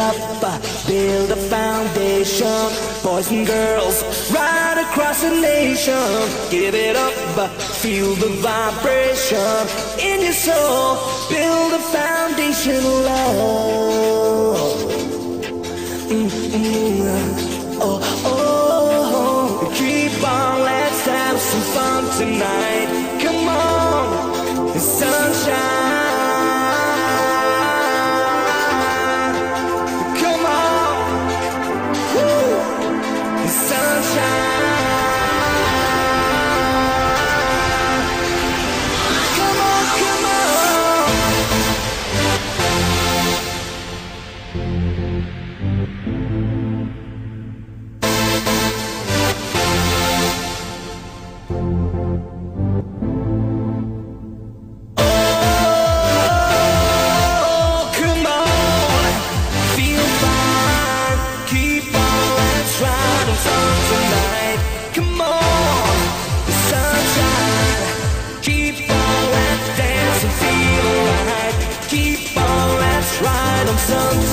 up, uh, build a foundation. Boys and girls, right across the nation. Give it up, uh, feel the vibration in your soul. Build a foundation, love. Mm. mm.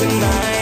tonight.